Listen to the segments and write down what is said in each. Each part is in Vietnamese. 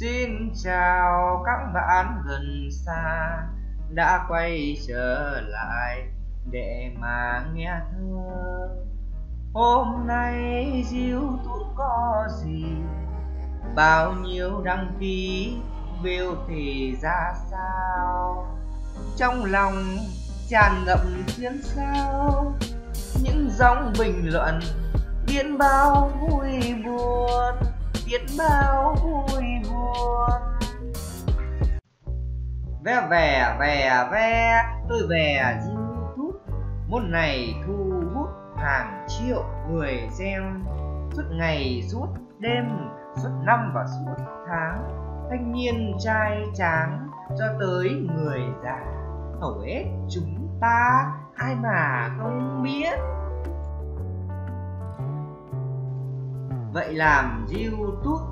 Xin chào các bạn gần xa đã quay trở lại để mà nghe thơ. Hôm nay diêu có gì? Bao nhiêu đăng ký view thì ra sao? Trong lòng tràn ngập tiếng sao Những dòng bình luận biết bao vui buồn, biết bao vui buồn ve vẻ vẻ ve. Tôi về youtube. Môn này thu hút hàng triệu người xem. Suốt ngày, suốt đêm, suốt năm và suốt tháng. Thanh niên trai tráng cho tới người già. Hầu hết chúng ta, ai mà không biết? Vậy làm YouTube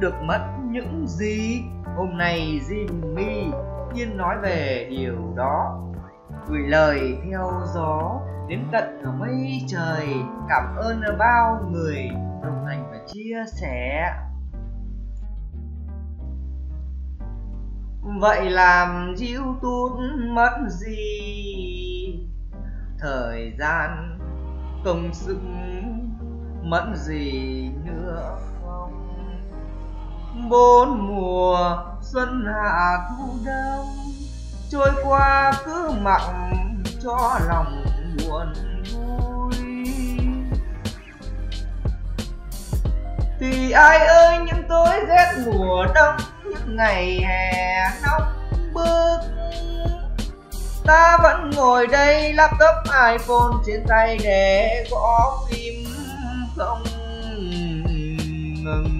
được mất những gì? Hôm nay Jimmy yên nói về điều đó Gửi lời theo gió đến tận ở mây trời, Cảm ơn bao người đồng hành và chia sẻ Vậy làm YouTube mất gì? Thời gian công sức mất gì nữa không bốn mùa xuân hạ thu đông. Trôi qua cứ mặn cho lòng buồn vui. Thì ai ơi, những tối rét mùa đông, những ngày hè nóng bức. Ta vẫn ngồi đây, laptop, iphone trên tay để gõ phim không ngừng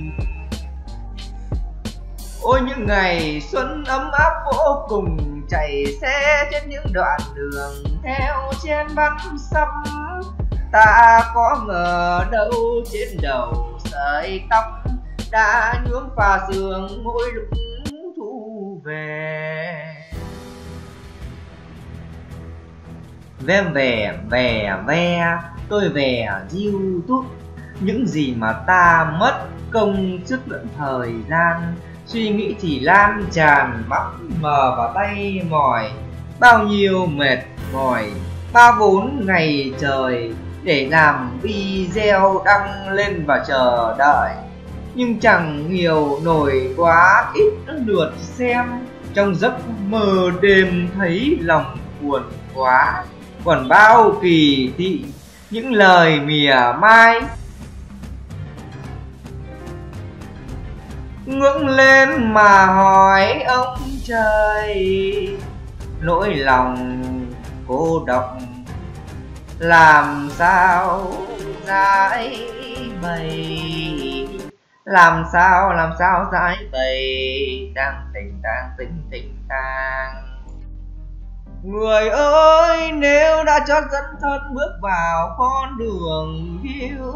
ôi, những ngày xuân ấm áp vô cùng, chạy xe trên những đoạn đường theo trên bắn sâm ta có ngờ đâu trên đầu sợi tóc đã nhuốm pha sương mỗi lúc thu về. Ve về về ve, tôi về youtube. Những gì mà ta mất công sức lẫn thời gian suy nghĩ thì lan tràn, mắt mờ và tay mỏi. Bao nhiêu mệt mỏi, ba bốn ngày trời để làm video đăng lên và chờ đợi. Nhưng chẳng nhiều nổi quá ít lượt xem. Trong giấc mơ đêm thấy lòng buồn quá, còn bao kỳ thị, những lời mỉa mai. Ngưỡng lên mà hỏi ông trời. Nỗi lòng cô độc làm sao giải bày? Làm sao làm sao giải bày? Đang tình, đang tính, tình tang. Người ơi, nếu đã cho dẫn thân bước vào con đường hiếu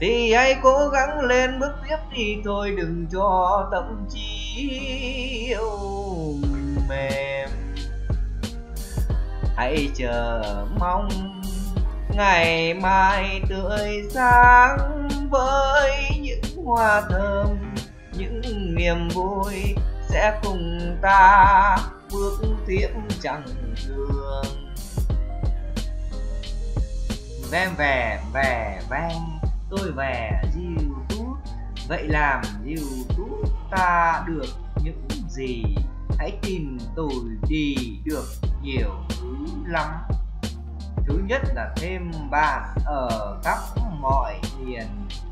thì hãy cố gắng lên bước tiếp đi thôi, đừng cho tâm trí yêu mềm. Hãy chờ mong ngày mai tươi sáng với những hoa thơm, những niềm vui sẽ cùng ta bước tiếp chặng đường. Ve về về ve tôi về youtube. Vậy làm youtube ta được những gì? Hãy tìm tôi đi được nhiều thứ lắm. Thứ nhất là thêm bạn ở khắp mọi miền.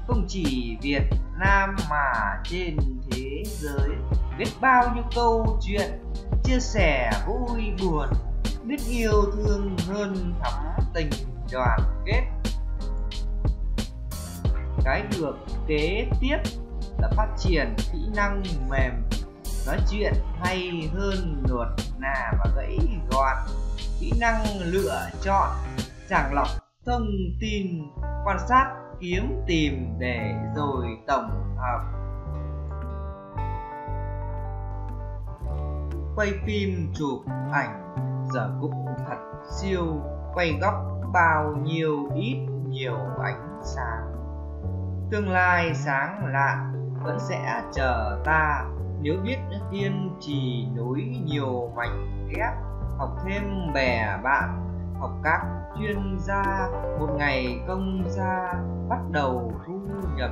Không chỉ Việt Nam mà trên thế giới. Biết bao nhiêu câu chuyện, chia sẻ vui buồn. Biết yêu thương hơn thắm tình đoàn kết cái được kế tiếp là phát triển kỹ năng mềm, nói chuyện hay hơn nuột nà và gãy gọn. Kỹ năng lựa chọn, sàng lọc thông tin, quan sát, kiếm tìm để rồi tổng hợp. Quay phim chụp ảnh, giờ cũng thật siêu. Quay góc bao nhiêu ít nhiều ánh sáng tương lai sáng lạ, vẫn sẽ chờ ta. Nếu biết kiên trì nối nhiều mảnh ghép, học thêm bè bạn, học các chuyên gia, một ngày công gia bắt đầu thu nhập.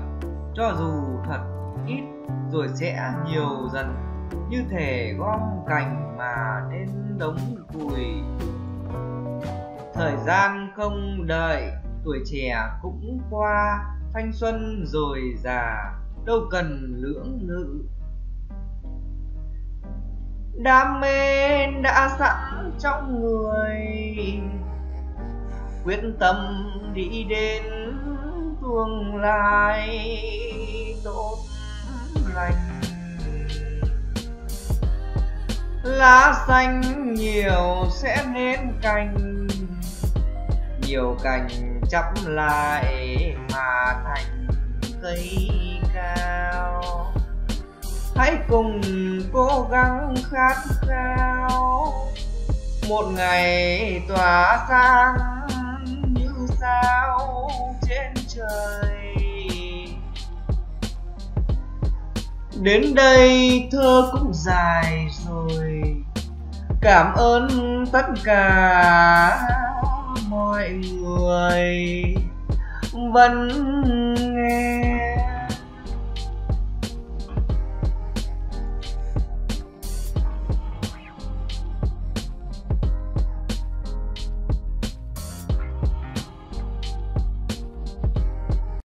Cho dù thật ít, rồi sẽ nhiều dần. Như thể gom cành mà nên đống củi. Thời gian không đợi, tuổi trẻ cũng qua thanh xuân rồi già, đâu cần lưỡng lự. Đam mê đã sẵn trong người, quyết tâm đi đến tương lai tốt lành. Lá xanh nhiều sẽ nên cành nhiều cành chắp lại mà thành cây cao. Hãy cùng cố gắng khát khao. Một ngày tỏa sáng như sao trên trời. Đến đây thơ cũng dài rồi. Cảm ơn tất cả mọi người vẫn nghe.